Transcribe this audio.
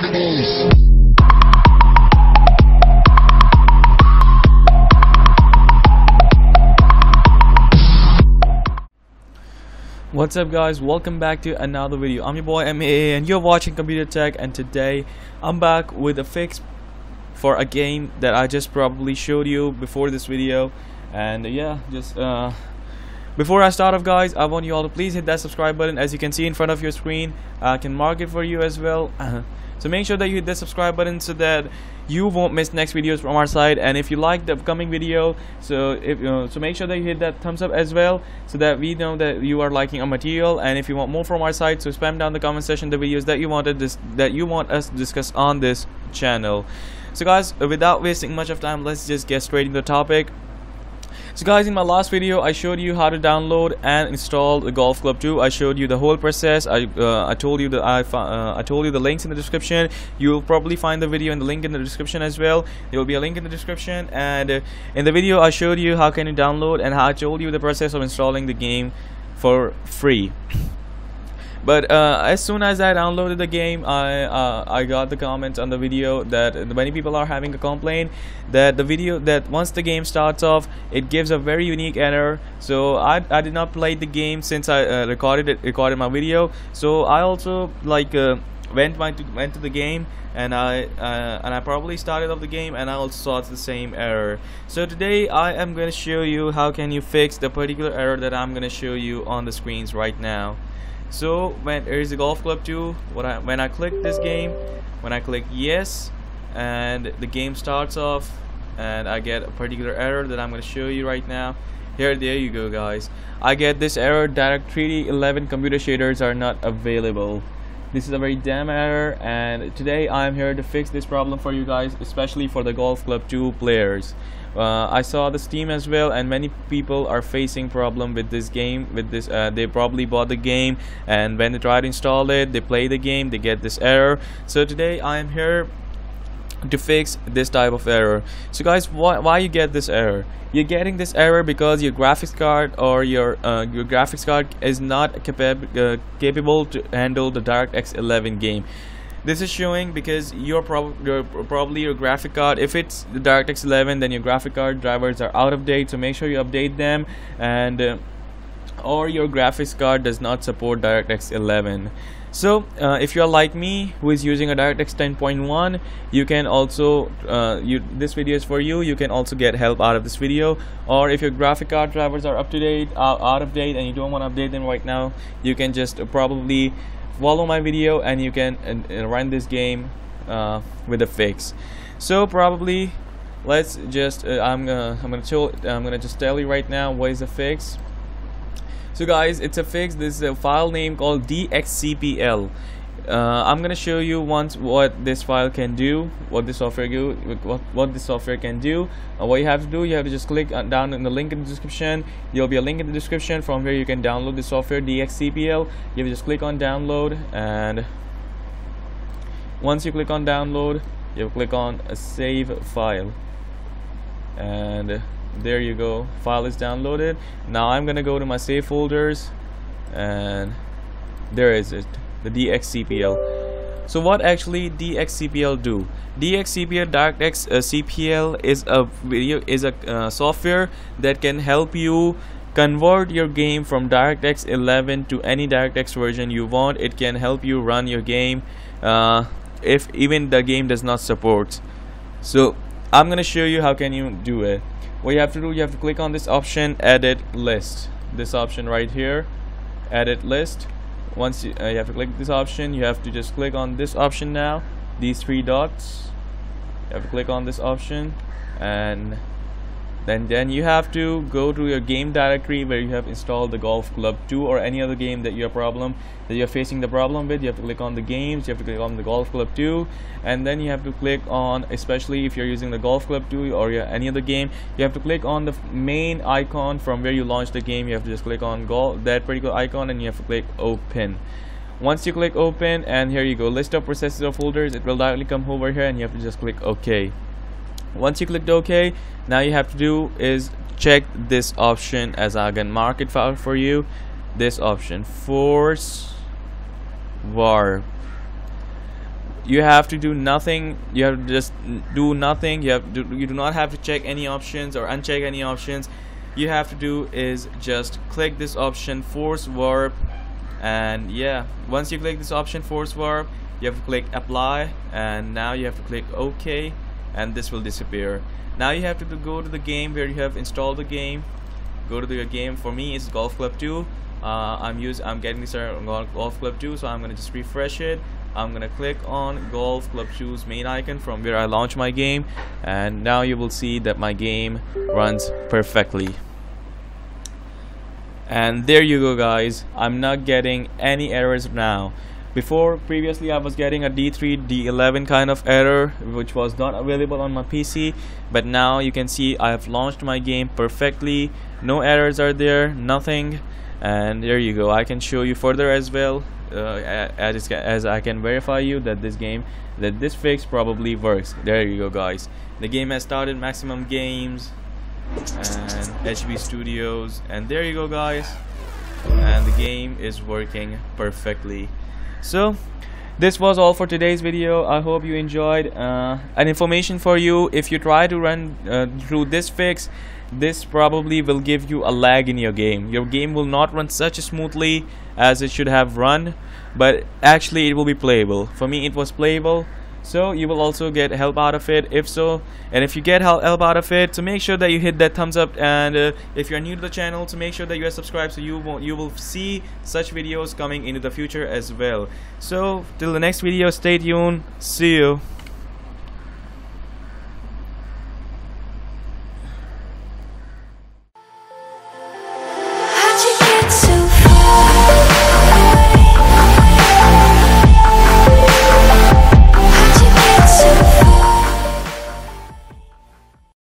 What's up guys, welcome back to another video. I'm your boy MAA and you're watching Computer Tech and today I'm back with a fix for a game that I just probably showed you before this video and yeah, just uh, before I start off guys, I want you all to please hit that subscribe button as you can see in front of your screen. I can mark it for you as well. so make sure that you hit the subscribe button so that you won't miss next videos from our side and if you like the upcoming video so if so make sure that you hit that thumbs up as well so that we know that you are liking our material and if you want more from our side so spam down the comment section the videos that you wanted this that you want us to discuss on this channel so guys without wasting much of time let's just get straight into the topic so guys in my last video I showed you how to download and install the Golf Club 2 I showed you the whole process. I uh, I told you that I uh, I told you the links in the description. You'll probably find the video and the link in the description as well. There will be a link in the description. And uh, in the video I showed you how can you download and how I told you the process of installing the game for free but uh, as soon as I downloaded the game I uh, I got the comments on the video that many people are having a complaint that the video that once the game starts off it gives a very unique error. So I, I did not play the game since I uh, recorded it recorded my video. So I also like uh, went my to, went to the game and I uh, and I probably started off the game and I also saw the same error. So today I am going to show you how can you fix the particular error that I'm going to show you on the screens right now so when there's a golf club 2 when I when I click this game when I click yes and the game starts off and I get a particular error that I'm going to show you right now. Here there you go guys. I get this error direct 3d 11 computer shaders are not available. This is a very damn error and today I'm here to fix this problem for you guys especially for the golf club 2 players uh, I saw the Steam as well and many people are facing problem with this game with this uh, they probably bought the game and when they try to install it they play the game they get this error. So today I am here to fix this type of error. So guys why, why you get this error? You're getting this error because your graphics card or your uh, your graphics card is not capable uh, capable to handle the DirectX 11 game this is showing because your prob your probably your graphic card. If it's the DirectX 11 then your graphic card drivers are out of date. So make sure you update them. And uh, or your graphics card does not support DirectX 11 so uh, if you are like me who is using a DirectX 10.1 you can also uh, you this video is for you. You can also get help out of this video. Or if your graphic card drivers are up to date uh, out of date and you don't want to update them right now you can just probably follow my video and you can run this game uh, with a fix. So probably let's just uh, I'm gonna I'm gonna tell I'm gonna just tell you right now what is the fix. So guys it's a fix. This is a file name called dxcpl uh, I'm gonna show you once what this file can do what this software do what, what the software can do. Uh, what you have to do you have to just click down in the link in the description. There'll be a link in the description from where you can download the software DXCPL you have to just click on download and once you click on download you click on save file. And there you go. File is downloaded. Now I'm gonna go to my save folders and there is it the DXCPL. So what actually DXCPL do? DXCPL DirectX uh, CPL is a video is a uh, software that can help you convert your game from DirectX 11 to any DirectX version you want. It can help you run your game uh, if even the game does not support. So I'm gonna show you how can you do it. What you have to do, you have to click on this option, edit list. This option right here, edit list once you, uh, you have to click this option you have to just click on this option now. These three dots. You have to click on this option and then then you have to go to your game directory where you have installed the golf club 2 or any other game that your problem that you're facing the problem with. You have to click on the games you have to click on the golf club 2 and then you have to click on especially if you're using the golf club 2 or any other game you have to click on the main icon from where you launch the game. You have to just click on golf that particular icon and you have to click open. Once you click open and here you go. List of processes or folders it will directly come over here and you have to just click ok once you clicked OK now you have to do is check this option as I can file for you. This option force warp. You have to do nothing. You have to just do nothing. You have to, you do not have to check any options or uncheck any options. You have to do is just click this option force warp. And yeah once you click this option force warp you have to click apply. And now you have to click OK and this will disappear. Now you have to go to the game where you have installed the game. Go to the game. For me it's golf club 2 uh, I'm use I'm getting this on golf club 2 so I'm gonna just refresh it. I'm gonna click on golf club 2's main icon from where I launch my game and now you will see that my game runs perfectly. And there you go guys. I'm not getting any errors now before previously I was getting a D3 D11 kind of error which was not available on my PC but now you can see I have launched my game perfectly. No errors are there nothing. And there you go. I can show you further as well uh, as, as I can verify you that this game that this fix probably works. There you go guys. The game has started maximum games and HB Studios. And there you go guys. And the game is working perfectly so this was all for today's video. I hope you enjoyed uh, an information for you. If you try to run uh, through this fix this probably will give you a lag in your game. Your game will not run such smoothly as it should have run but actually it will be playable. For me it was playable so you will also get help out of it if so. And if you get help out of it so make sure that you hit that thumbs up. And uh, if you're new to the channel so make sure that you are subscribed so you will you will see such videos coming into the future as well. So till the next video stay tuned. See you